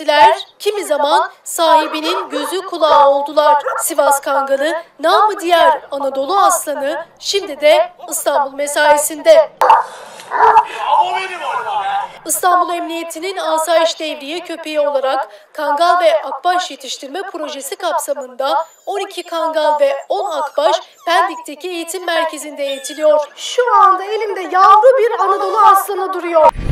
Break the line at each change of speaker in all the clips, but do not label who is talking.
ettiler, kimi zaman sahibinin gözü kulağı oldular. Sivas Kangalı, namı diğer Anadolu Aslanı, şimdi de İstanbul mesaisinde. İstanbul Emniyeti'nin asayiş devriye köpeği olarak Kangal ve Akbaş yetiştirme projesi kapsamında 12 Kangal ve 10 Akbaş Pendik'teki eğitim merkezinde eğitiliyor. Şu anda elimde yavru bir Anadolu aslanı duruyor.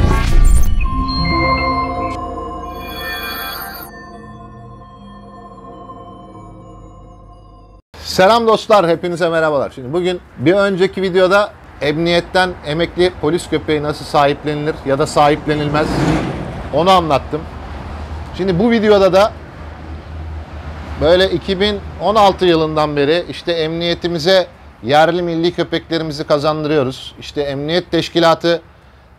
Selam dostlar, hepinize merhabalar. Şimdi bugün bir önceki videoda emniyetten emekli polis köpeği nasıl sahiplenilir ya da sahiplenilmez onu anlattım. Şimdi bu videoda da böyle 2016 yılından beri işte emniyetimize yerli milli köpeklerimizi kazandırıyoruz. İşte emniyet teşkilatı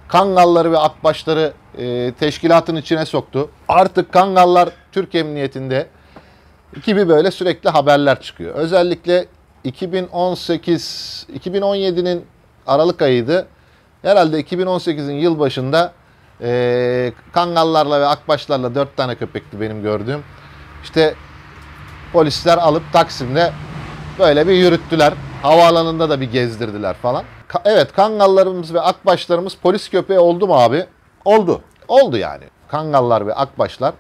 Kangalları ve Akbaşları e, teşkilatın içine soktu. Artık Kangallar Türk Emniyetinde gibi böyle sürekli haberler çıkıyor. Özellikle 2018 2017'nin Aralık ayıydı. Herhalde 2018'in yılbaşında e, Kangallarla ve Akbaşlarla dört tane köpekti benim gördüğüm. İşte polisler alıp Taksim'de böyle bir yürüttüler. Havaalanında da bir gezdirdiler falan. Ka- evet Kangallarımız ve Akbaşlarımız polis köpeği oldu mu abi? Oldu. Oldu yani. Kangallar ve Akbaşlar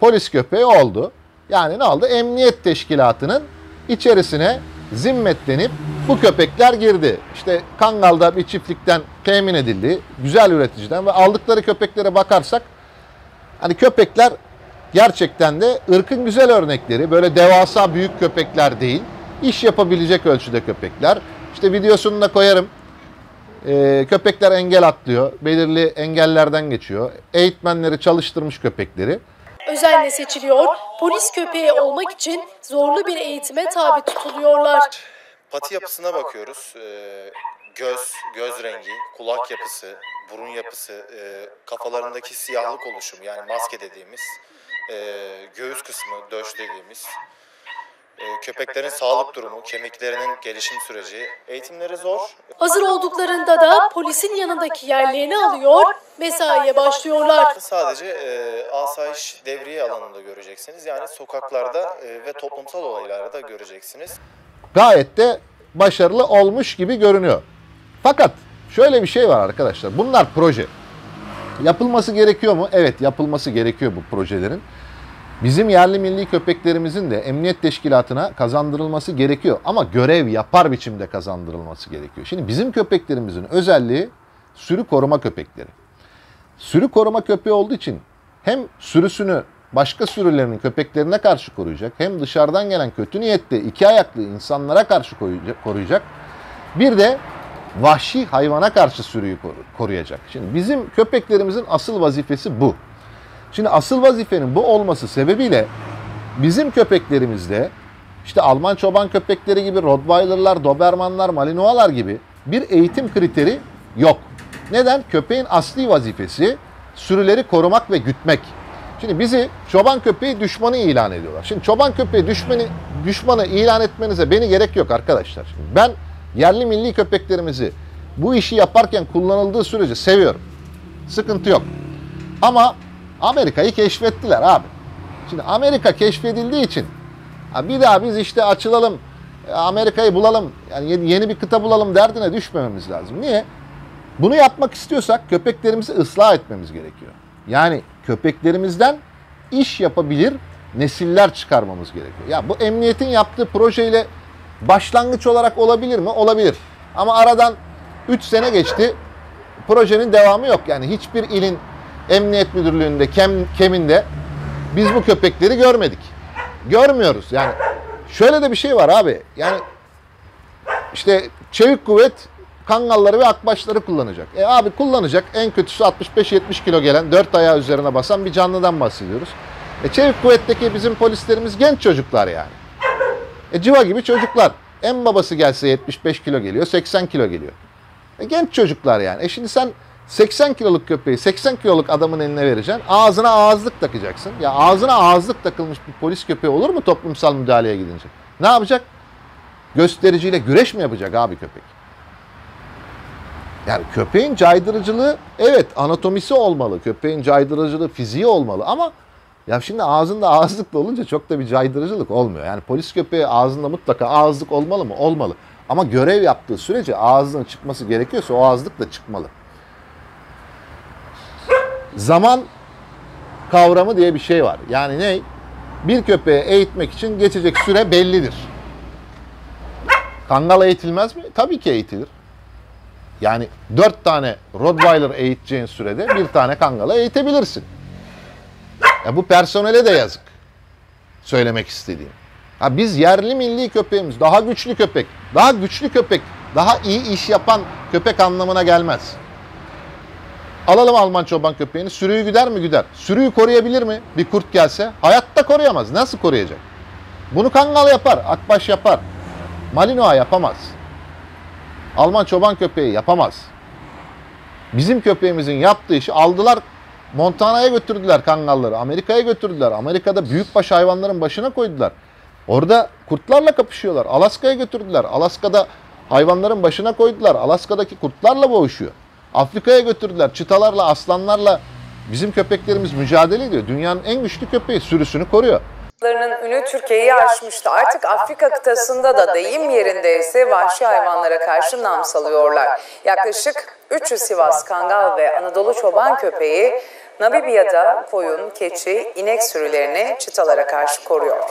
polis köpeği oldu. Yani ne oldu? Emniyet teşkilatının içerisine zimmetlenip bu köpekler girdi. İşte Kangal'da bir çiftlikten temin edildi. Güzel üreticiden ve aldıkları köpeklere bakarsak hani köpekler gerçekten de ırkın güzel örnekleri. Böyle devasa büyük köpekler değil. iş yapabilecek ölçüde köpekler. İşte videosunu da koyarım. Ee, köpekler engel atlıyor. Belirli engellerden geçiyor. Eğitmenleri çalıştırmış köpekleri.
Özenle seçiliyor, polis köpeği olmak için zorlu bir eğitime tabi tutuluyorlar.
Pati yapısına bakıyoruz. Ee, göz, göz rengi, kulak yapısı, burun yapısı, e, kafalarındaki siyahlık oluşumu yani maske dediğimiz, e, göğüs kısmı, döş dediğimiz, köpeklerin sağlık durumu, kemiklerinin gelişim süreci, eğitimleri zor.
Hazır olduklarında da polisin yanındaki yerlerini alıyor, mesaiye başlıyorlar.
Sadece e, asayiş devriye alanında göreceksiniz. Yani sokaklarda e, ve toplumsal olaylarda göreceksiniz.
gayet de başarılı olmuş gibi görünüyor. Fakat şöyle bir şey var arkadaşlar. Bunlar proje. Yapılması gerekiyor mu? Evet yapılması gerekiyor bu projelerin. Bizim yerli milli köpeklerimizin de emniyet teşkilatına kazandırılması gerekiyor. Ama görev yapar biçimde kazandırılması gerekiyor. Şimdi bizim köpeklerimizin özelliği sürü koruma köpekleri. Sürü koruma köpeği olduğu için hem sürüsünü başka sürülerinin köpeklerine karşı koruyacak hem dışarıdan gelen kötü niyetli iki ayaklı insanlara karşı koruyacak. Bir de vahşi hayvana karşı sürüyü koru- koruyacak. Şimdi bizim köpeklerimizin asıl vazifesi bu. Şimdi asıl vazifenin bu olması sebebiyle bizim köpeklerimizde işte Alman çoban köpekleri gibi Rottweiler'lar, Doberman'lar, Malinois'lar gibi bir eğitim kriteri yok. Neden? Köpeğin asli vazifesi sürüleri korumak ve gütmek. Şimdi bizi çoban köpeği düşmanı ilan ediyorlar. Şimdi çoban köpeği düşmanı, düşmanı ilan etmenize beni gerek yok arkadaşlar. Şimdi ben yerli milli köpeklerimizi bu işi yaparken kullanıldığı sürece seviyorum. Sıkıntı yok. Ama Amerika'yı keşfettiler abi. Şimdi Amerika keşfedildiği için bir daha biz işte açılalım, Amerika'yı bulalım, yani yeni bir kıta bulalım derdine düşmememiz lazım. Niye? Bunu yapmak istiyorsak köpeklerimizi ıslah etmemiz gerekiyor. Yani köpeklerimizden iş yapabilir nesiller çıkarmamız gerekiyor. Ya bu emniyetin yaptığı projeyle başlangıç olarak olabilir mi? Olabilir. Ama aradan 3 sene geçti. Projenin devamı yok. Yani hiçbir ilin emniyet müdürlüğünde, kem, keminde biz bu köpekleri görmedik. Görmüyoruz. Yani şöyle de bir şey var abi. Yani işte çevik kuvvet kangalları ve akbaşları kullanacak. E abi kullanacak en kötüsü 65-70 kilo gelen, dört ayağı üzerine basan bir canlıdan bahsediyoruz. E çevik kuvvetteki bizim polislerimiz genç çocuklar yani. E civa gibi çocuklar. En babası gelse 75 kilo geliyor, 80 kilo geliyor. E genç çocuklar yani. E şimdi sen 80 kiloluk köpeği 80 kiloluk adamın eline vereceksin. Ağzına ağızlık takacaksın. Ya ağzına ağızlık takılmış bir polis köpeği olur mu toplumsal müdahaleye gidince? Ne yapacak? Göstericiyle güreş mi yapacak abi köpek? Yani köpeğin caydırıcılığı evet anatomisi olmalı. Köpeğin caydırıcılığı fiziği olmalı ama Ya şimdi ağzında ağızlıkla olunca çok da bir caydırıcılık olmuyor. Yani polis köpeği ağzında mutlaka ağızlık olmalı mı? Olmalı. Ama görev yaptığı sürece ağzının çıkması gerekiyorsa o ağızlık da çıkmalı. Zaman kavramı diye bir şey var. Yani ne? Bir köpeği eğitmek için geçecek süre bellidir. Kangal eğitilmez mi? Tabii ki eğitilir. Yani dört tane Rottweiler eğiteceğin sürede bir tane Kangal'ı eğitebilirsin. Ya bu personele de yazık. Söylemek istediğim. Ha biz yerli milli köpeğimiz daha güçlü köpek, daha güçlü köpek, daha iyi iş yapan köpek anlamına gelmez. Alalım Alman çoban köpeğini. Sürüyü güder mi? Güder. Sürüyü koruyabilir mi? Bir kurt gelse. Hayatta koruyamaz. Nasıl koruyacak? Bunu Kangal yapar. Akbaş yapar. Malinois yapamaz. Alman çoban köpeği yapamaz. Bizim köpeğimizin yaptığı işi aldılar Montana'ya götürdüler kangalları. Amerika'ya götürdüler. Amerika'da büyükbaş hayvanların başına koydular. Orada kurtlarla kapışıyorlar. Alaska'ya götürdüler. Alaska'da hayvanların başına koydular. Alaska'daki kurtlarla boğuşuyor. Afrika'ya götürdüler. Çıtalarla, aslanlarla bizim köpeklerimiz mücadele ediyor. Dünyanın en güçlü köpeği sürüsünü koruyor.
Hayvanlarının ünü Türkiye'yi aşmıştı. Artık Afrika kıtasında da deyim yerinde ise vahşi hayvanlara karşı nam salıyorlar. Yaklaşık 300 Sivas Kangal ve Anadolu çoban köpeği Namibya'da koyun, keçi, inek sürülerini çitalara karşı koruyor.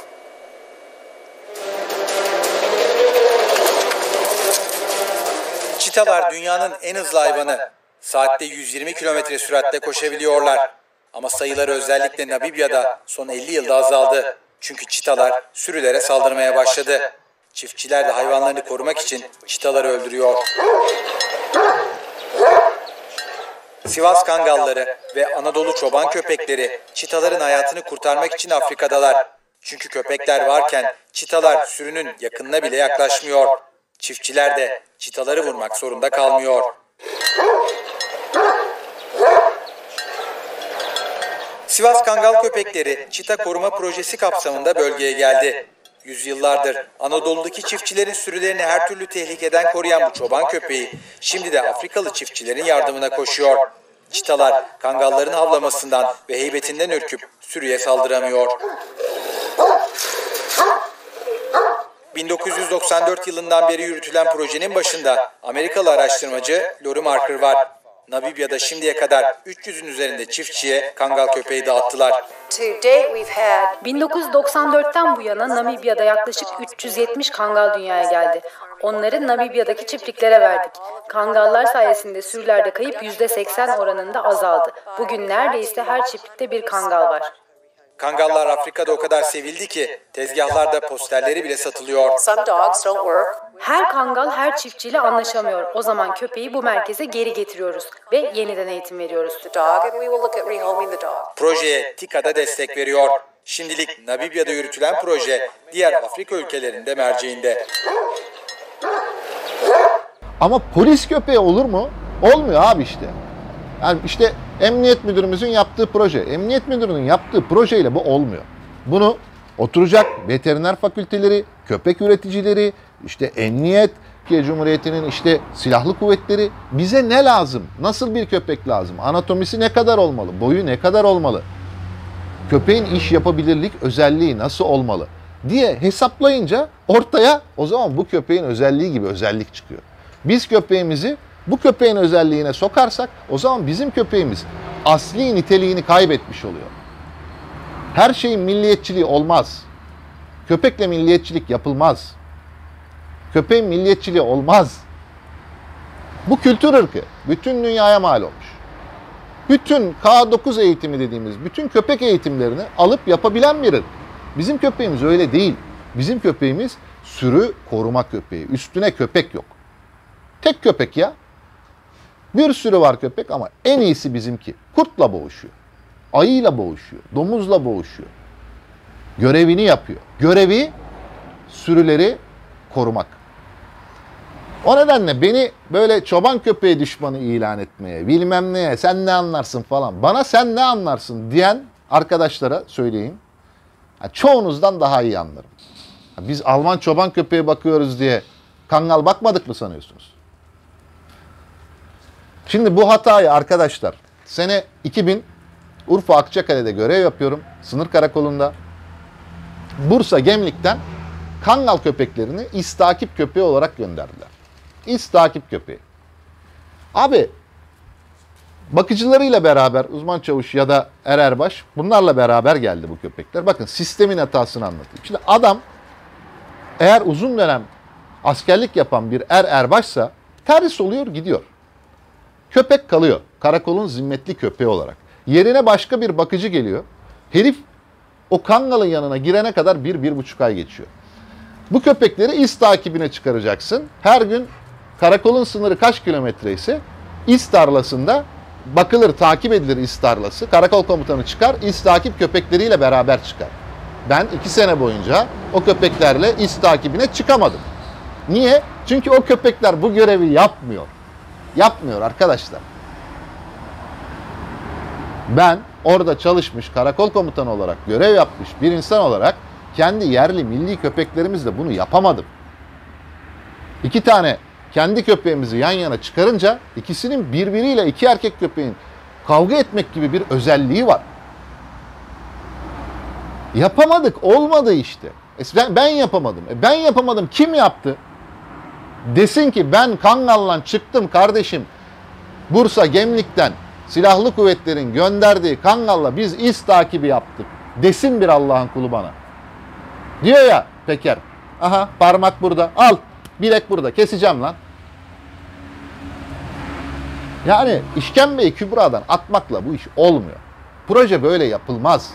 Çitalar dünyanın en hızlı hayvanı. Saatte 120 kilometre süratle koşabiliyorlar. Ama sayıları özellikle Namibya'da son 50 yılda azaldı. Çünkü çitalar sürülere saldırmaya başladı. Çiftçiler de hayvanlarını korumak için çitaları öldürüyor. Sivas Kangalları ve Anadolu çoban köpekleri çitaların hayatını kurtarmak için Afrika'dalar. Çünkü köpekler varken çitalar sürünün yakınına bile yaklaşmıyor. Çiftçiler de çitaları vurmak zorunda kalmıyor. Sivas Kangal köpekleri çita koruma projesi kapsamında bölgeye geldi. Yüzyıllardır Anadolu'daki çiftçilerin sürülerini her türlü tehlikeden koruyan bu çoban köpeği şimdi de Afrikalı çiftçilerin yardımına koşuyor. Çitalar kangalların havlamasından ve heybetinden ürküp sürüye saldıramıyor. 1994 yılından beri yürütülen projenin başında Amerikalı araştırmacı Lori Marker var. Namibya'da şimdiye kadar 300'ün üzerinde çiftçiye kangal köpeği dağıttılar.
1994'ten bu yana Namibya'da yaklaşık 370 kangal dünyaya geldi. Onları Namibya'daki çiftliklere verdik. Kangallar sayesinde sürülerde kayıp %80 oranında azaldı. Bugün neredeyse her çiftlikte bir kangal var.
Kangallar Afrika'da o kadar sevildi ki tezgahlarda posterleri bile satılıyor.
Some dogs don't work.
Her kangal her çiftçiyle anlaşamıyor. O zaman köpeği bu merkeze geri getiriyoruz ve yeniden eğitim veriyoruz.
The dog and we will look at rehoming the dog.
Projeye TİKA'da destek veriyor. Şimdilik Namibya'da yürütülen proje diğer Afrika ülkelerinde merceğinde.
Ama polis köpeği olur mu? Olmuyor abi işte. Yani işte emniyet müdürümüzün yaptığı proje. Emniyet müdürünün yaptığı projeyle bu olmuyor. Bunu oturacak veteriner fakülteleri, köpek üreticileri, işte emniyet, Türkiye Cumhuriyeti'nin işte silahlı kuvvetleri bize ne lazım? Nasıl bir köpek lazım? Anatomisi ne kadar olmalı? Boyu ne kadar olmalı? Köpeğin iş yapabilirlik özelliği nasıl olmalı? diye hesaplayınca ortaya o zaman bu köpeğin özelliği gibi özellik çıkıyor. Biz köpeğimizi bu köpeğin özelliğine sokarsak o zaman bizim köpeğimiz asli niteliğini kaybetmiş oluyor. Her şeyin milliyetçiliği olmaz. Köpekle milliyetçilik yapılmaz. Köpeğin milliyetçiliği olmaz. Bu kültür ırkı bütün dünyaya mal olmuş. Bütün K9 eğitimi dediğimiz bütün köpek eğitimlerini alıp yapabilen bir ırk. Bizim köpeğimiz öyle değil. Bizim köpeğimiz sürü koruma köpeği. Üstüne köpek yok. Tek köpek ya. Bir sürü var köpek ama en iyisi bizimki. Kurtla boğuşuyor. Ayıyla boğuşuyor. Domuzla boğuşuyor. Görevini yapıyor. Görevi sürüleri korumak. O nedenle beni böyle çoban köpeği düşmanı ilan etmeye, bilmem neye, sen ne anlarsın falan, bana sen ne anlarsın diyen arkadaşlara söyleyeyim. Çoğunuzdan daha iyi anlarım. Biz Alman çoban köpeği bakıyoruz diye kangal bakmadık mı sanıyorsunuz? Şimdi bu hatayı arkadaşlar sene 2000 Urfa Akçakale'de görev yapıyorum. Sınır karakolunda. Bursa Gemlik'ten Kangal köpeklerini istakip köpeği olarak gönderdiler. İstakip köpeği. Abi bakıcılarıyla beraber uzman çavuş ya da er erbaş bunlarla beraber geldi bu köpekler. Bakın sistemin hatasını anlatayım. Şimdi adam eğer uzun dönem askerlik yapan bir er erbaşsa terhis oluyor gidiyor. Köpek kalıyor. Karakolun zimmetli köpeği olarak. Yerine başka bir bakıcı geliyor. Herif o kangalın yanına girene kadar bir, bir buçuk ay geçiyor. Bu köpekleri iz takibine çıkaracaksın. Her gün karakolun sınırı kaç kilometre ise iz tarlasında bakılır, takip edilir iz tarlası. Karakol komutanı çıkar, iz takip köpekleriyle beraber çıkar. Ben iki sene boyunca o köpeklerle iz takibine çıkamadım. Niye? Çünkü o köpekler bu görevi yapmıyor. Yapmıyor arkadaşlar. Ben orada çalışmış karakol komutanı olarak görev yapmış bir insan olarak kendi yerli milli köpeklerimizle bunu yapamadım. İki tane kendi köpeğimizi yan yana çıkarınca ikisinin birbiriyle iki erkek köpeğin kavga etmek gibi bir özelliği var. Yapamadık, olmadı işte. Ben yapamadım. E ben yapamadım, kim yaptı? Desin ki ben Kangal'la çıktım kardeşim. Bursa Gemlik'ten silahlı kuvvetlerin gönderdiği Kangal'la biz iz takibi yaptık. Desin bir Allah'ın kulu bana. Diyor ya Peker. Aha parmak burada. Al. Bilek burada. Keseceğim lan. Yani işkembeyi kübradan atmakla bu iş olmuyor. Proje böyle yapılmaz.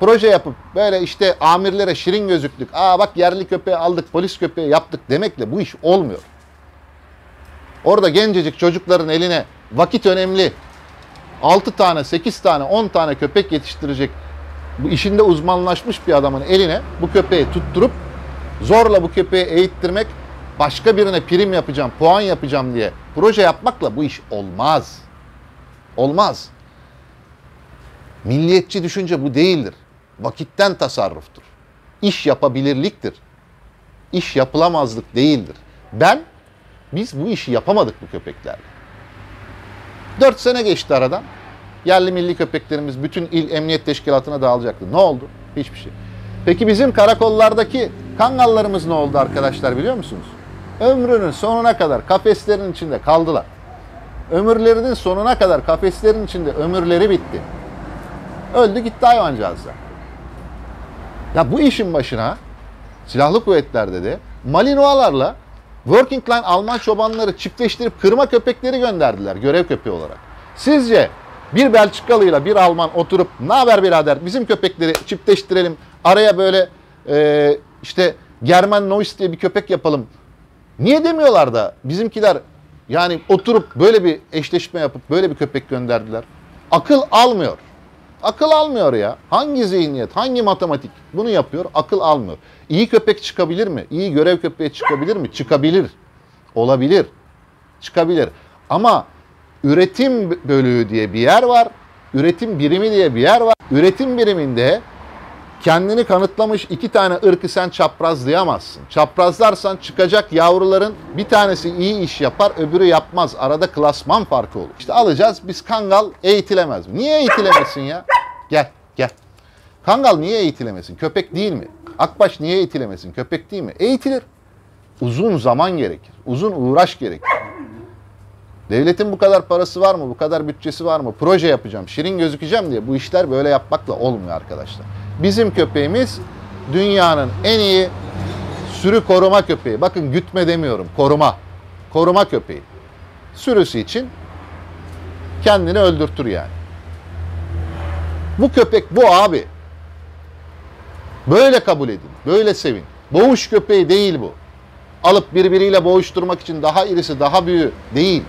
Proje yapıp böyle işte amirlere şirin gözüklük, aa bak yerli köpeği aldık, polis köpeği yaptık demekle bu iş olmuyor. Orada gencecik çocukların eline vakit önemli. 6 tane, 8 tane, 10 tane köpek yetiştirecek bu işinde uzmanlaşmış bir adamın eline bu köpeği tutturup zorla bu köpeği eğittirmek, başka birine prim yapacağım, puan yapacağım diye proje yapmakla bu iş olmaz. Olmaz. Milliyetçi düşünce bu değildir. Vakitten tasarruftur. İş yapabilirliktir. İş yapılamazlık değildir. Ben, biz bu işi yapamadık bu köpeklerle. Dört sene geçti aradan. Yerli milli köpeklerimiz bütün il emniyet teşkilatına dağılacaktı. Ne oldu? Hiçbir şey. Peki bizim karakollardaki kangallarımız ne oldu arkadaşlar biliyor musunuz? Ömrünün sonuna kadar kafeslerin içinde kaldılar. Ömürlerinin sonuna kadar kafeslerin içinde ömürleri bitti. Öldü gitti hayvancağızlar. Ya bu işin başına silahlı kuvvetlerde de Malinois'larla Working Line Alman çobanları çiftleştirip kırma köpekleri gönderdiler görev köpeği olarak. Sizce bir Belçikalıyla bir Alman oturup ne haber birader bizim köpekleri çiftleştirelim araya böyle e, işte German Noise diye bir köpek yapalım. Niye demiyorlar da bizimkiler yani oturup böyle bir eşleşme yapıp böyle bir köpek gönderdiler. Akıl almıyor. Akıl almıyor ya. Hangi zihniyet, hangi matematik bunu yapıyor? Akıl almıyor. İyi köpek çıkabilir mi? İyi görev köpeği çıkabilir mi? Çıkabilir. Olabilir. Çıkabilir. Ama üretim bölüğü diye bir yer var. Üretim birimi diye bir yer var. Üretim biriminde kendini kanıtlamış iki tane ırkı sen çaprazlayamazsın. Çaprazlarsan çıkacak yavruların bir tanesi iyi iş yapar, öbürü yapmaz. Arada klasman farkı olur. İşte alacağız biz kangal eğitilemez mi? Niye eğitilemesin ya? Gel, gel. Kangal niye eğitilemesin? Köpek değil mi? Akbaş niye eğitilemesin? Köpek değil mi? Eğitilir. Uzun zaman gerekir. Uzun uğraş gerekir. Devletin bu kadar parası var mı? Bu kadar bütçesi var mı? Proje yapacağım, şirin gözükeceğim diye bu işler böyle yapmakla olmuyor arkadaşlar. Bizim köpeğimiz dünyanın en iyi sürü koruma köpeği. Bakın gütme demiyorum, koruma. Koruma köpeği. Sürüsü için kendini öldürtür yani. Bu köpek bu abi. Böyle kabul edin, böyle sevin. Boğuş köpeği değil bu. Alıp birbiriyle boğuşturmak için daha irisi, daha büyüğü değil.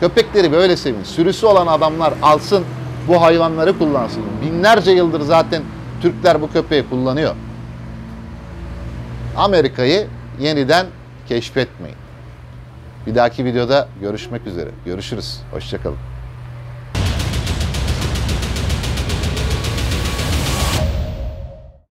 Köpekleri böyle sevin. Sürüsü olan adamlar alsın bu hayvanları kullansın. Binlerce yıldır zaten Türkler bu köpeği kullanıyor. Amerika'yı yeniden keşfetmeyin. Bir dahaki videoda görüşmek üzere. Görüşürüz. Hoşçakalın.